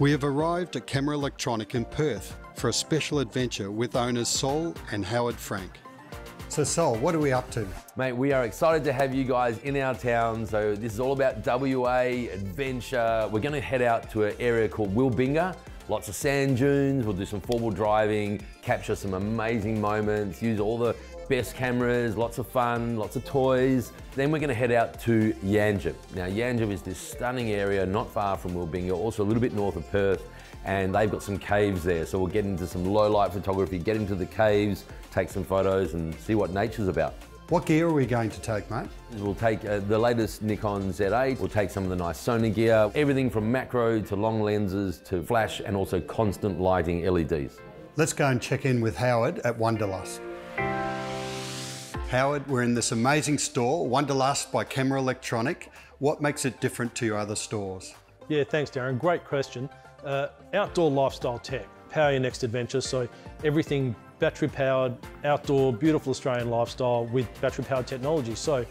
We have arrived at Camera Electronic in Perth for a special adventure with owners Sol and Howard Frank. So Sol, what are we up to? Mate, we are excited to have you guys in our town. So this is all about WA, adventure. We're gonna head out to an area called Wilbinga. Lots of sand dunes, we'll do some four-wheel driving, capture some amazing moments, use all the best cameras, lots of fun, lots of toys. Then we're gonna head out to Yanchep. Now Yanchep is this stunning area not far from Wilbinga, also a little bit north of Perth, and they've got some caves there. So we'll get into some low light photography, get into the caves, take some photos and see what nature's about. What gear are we going to take, mate? We'll take uh, the latest Nikon Z8, we'll take some of the nice Sony gear, everything from macro to long lenses to flash and also constant lighting LEDs. Let's go and check in with Howard at Wonderlust. Howard, we're in this amazing store, Wonderlust by Camera Electronic. What makes it different to your other stores? Yeah, thanks, Darren. Great question. Uh, outdoor lifestyle tech, power your next adventure. So everything battery powered, outdoor, beautiful Australian lifestyle with battery powered technology. So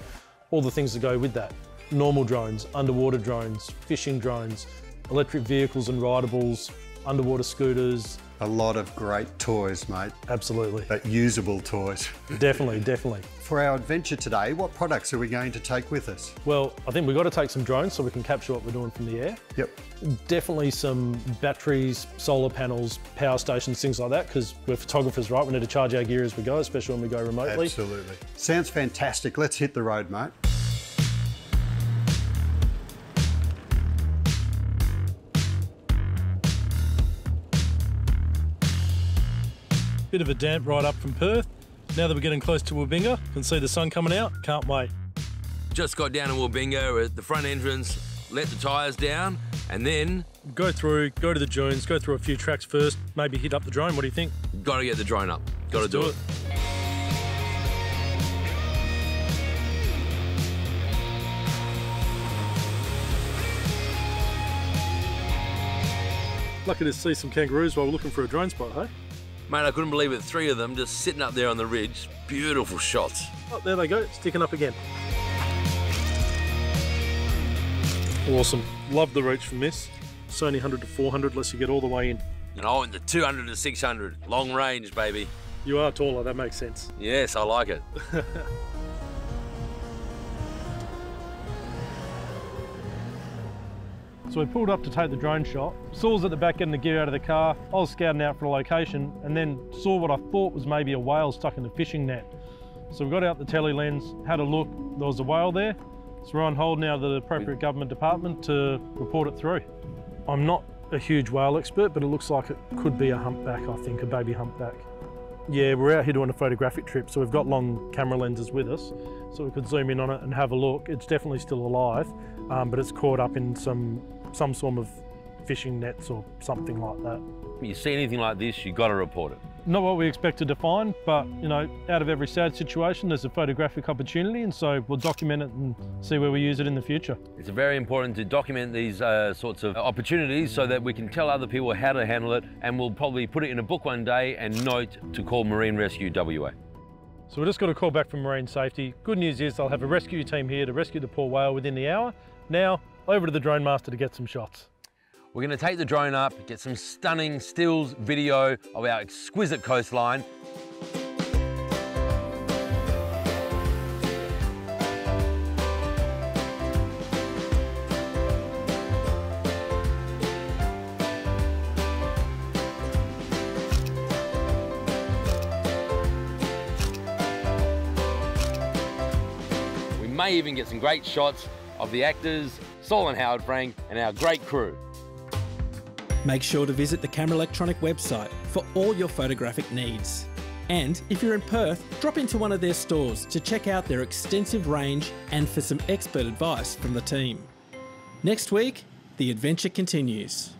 all the things that go with that. Normal drones, underwater drones, fishing drones, electric vehicles and rideables, underwater scooters. A lot of great toys, mate. Absolutely. But usable toys. definitely, definitely. For our adventure today, what products are we going to take with us? Well, I think we've got to take some drones so we can capture what we're doing from the air. Yep. Definitely some batteries, solar panels, power stations, things like that, because we're photographers, right? We need to charge our gear as we go, especially when we go remotely. Absolutely. Sounds fantastic. Let's hit the road, mate. Bit of a damp ride up from Perth. Now that we're getting close to Wilbinga, can see the sun coming out. Can't wait. Just got down to Wilbinga at the front entrance, let the tyres down, and then Go through, go to the dunes, go through a few tracks first, maybe hit up the drone. What do you think? got to get the drone up. Got to do, do it. Lucky to see some kangaroos while we're looking for a drone spot, hey? Mate, I couldn't believe it. Three of them just sitting up there on the ridge. Beautiful shots. Oh, there they go, sticking up again. Awesome. Love the reach from this. It's only 100 to 400 unless you get all the way in. And oh, I went the 200 to 600. Long range, baby. You are taller, that makes sense. Yes, I like it. So we pulled up to take the drone shot. Sol's at the back getting the gear out of the car. I was scouting out for a location and then saw what I thought was maybe a whale stuck in the fishing net. So we got out the tele lens, had a look, there was a whale there. So we're on hold now to the appropriate government department to report it through. I'm not a huge whale expert, but it looks like it could be a humpback, I think, a baby humpback. Yeah, we're out here doing a photographic trip, so we've got long camera lenses with us, so we could zoom in on it and have a look. It's definitely still alive, um, but it's caught up in some some sort of fishing nets or something like that. You see anything like this, you've got to report it. Not what we expected to find, but you know, out of every sad situation, there's a photographic opportunity, and so we'll document it and see where we use it in the future. It's very important to document these uh, sorts of opportunities so that we can tell other people how to handle it, and we'll probably put it in a book one day and note to call Marine Rescue WA. So we just got a call back from Marine Safety. Good news is they'll have a rescue team here to rescue the poor whale within the hour. Now, over to the drone master to get some shots. We're going to take the drone up, get some stunning stills video of our exquisite coastline. We may even get some great shots of the actors, Sol and Howard Frank, and our great crew. Make sure to visit the Camera Electronic website for all your photographic needs. And if you're in Perth, drop into one of their stores to check out their extensive range and for some expert advice from the team. Next week, the adventure continues.